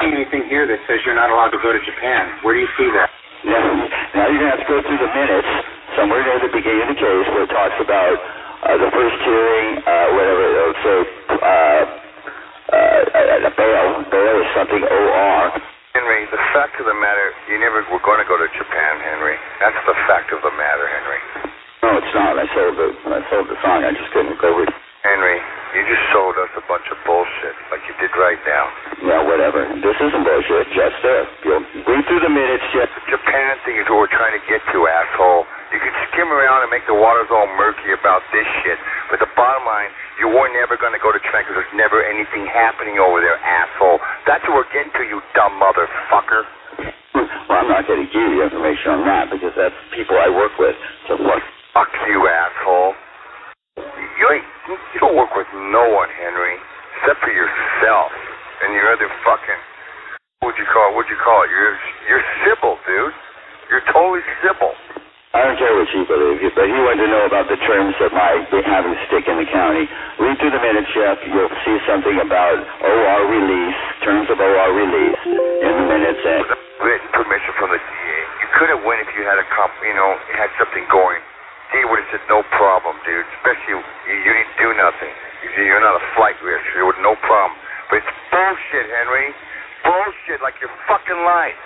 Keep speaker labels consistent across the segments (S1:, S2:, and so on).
S1: see anything here that says you're not allowed to go to Japan. Where do you see that?
S2: Now, now you're going to have to go through the minutes somewhere near the beginning of the case where it talks about uh, the first hearing, uh, whatever, it'll say, uh, uh, bail, bail is something OR.
S3: Henry, the fact of the matter, you never were going to go to Japan, Henry. That's the fact of the matter, Henry.
S2: No, it's not. I sold the, I sold the song. I just couldn't go with.
S3: Henry, you just sold us a bunch of bullshit, like you did right now.
S2: Yeah, whatever. This isn't bullshit. Just uh, you'll read through the minutes, Jeff.
S3: Japan thing is what we're trying to get to, asshole. You can skim around and make the waters all murky about this shit, but the bottom line, you were never going to go to Japan because there's never anything happening over there, asshole. That's what we're getting to, you dumb motherfucker.
S2: Well, I'm not going to give you information on that because that's people I work with. So what?
S3: Fuck you, asshole. You ain't, you don't work with no one, Henry, except for yourself and your other fucking. What'd you call? it? What'd you call it? You're you're Sybil, dude. You're totally Sybil.
S2: I don't care what you believe, but he wanted to know about the terms of my having to stick in the county. Read through the minutes, Jeff. You'll see something about OR release, terms of OR release in the minutes. And
S3: Written permission from the DA. You could have went if you had a comp, you know, had something going. DA would have said no problem, dude. Especially you, you didn't do nothing. You, you're not a flight risk. There was no problem. But it's bullshit, Henry. Bullshit, like your fucking life.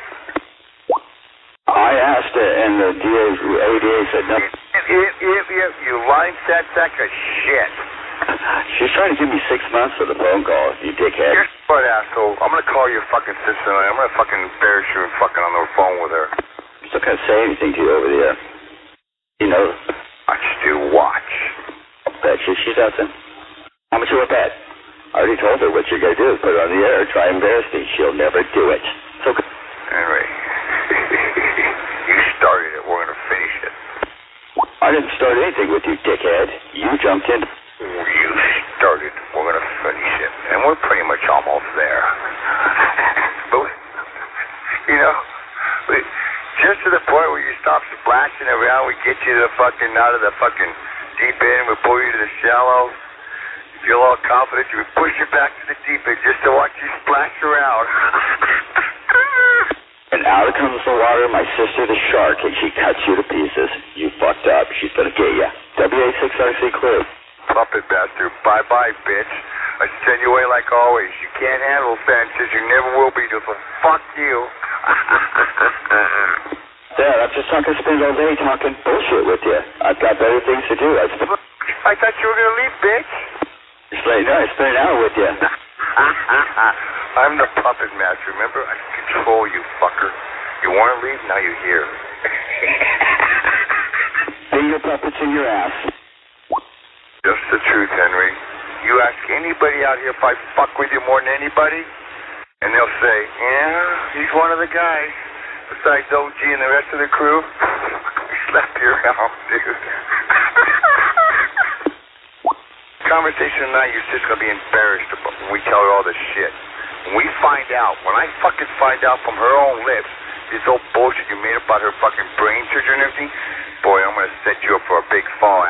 S2: I asked it, and the DA, ADA said no.
S3: If, if, if, if you lying fat sack of shit.
S2: She's trying to give me six months for the phone call, you dickhead.
S3: You're smart asshole. I'm gonna call your fucking sister I'm gonna fucking embarrass you and fucking on the phone with her.
S2: I'm still can't say anything to you over there. You know,
S3: I just do watch.
S2: I'll bet you she doesn't. How much you a bet? I already told her what you're gonna do is put it on the air, try and embarrass me. She'll never do it. So
S3: Henry, you started it. We're gonna finish it.
S2: I didn't start anything with you, dickhead. You jumped in.
S3: You started. We're gonna finish it, and we're pretty much almost there. but you know, we, just to the point where you stop splashing around, we get you to the fucking out of the fucking deep end, we pull you to the shallow. You feel all confident, we push you back to the deep end just to watch you splash around.
S2: And out comes the water, my sister the shark, and she cuts you to pieces. You fucked up. She's gonna get you. WA6RC Clue.
S3: Puppet bastard. Bye bye, bitch. I send you away like always. You can't handle SanCHEEZ. You never will be. Just fuck you.
S2: Dad, I'm just not gonna spend all day talking bullshit with you. I've got better things to do. I
S3: I thought you were gonna leave, bitch.
S2: I spent an hour with you.
S3: I'm the puppet master. Remember, I control you, fucker. You want to leave? Now you're here.
S2: Finger puppets in your ass.
S3: Just the truth, Henry. You ask anybody out here if I fuck with you more than anybody, and they'll say, yeah, he's one of the guys. Besides OG and the rest of the crew, we slap you around, dude. Conversation tonight, you're just gonna be embarrassed when we tell her all this shit. When we find out, when I fucking find out from her own lips, this old bullshit you made about her fucking brain surgery and everything, boy, I'm gonna set you up for a big fall.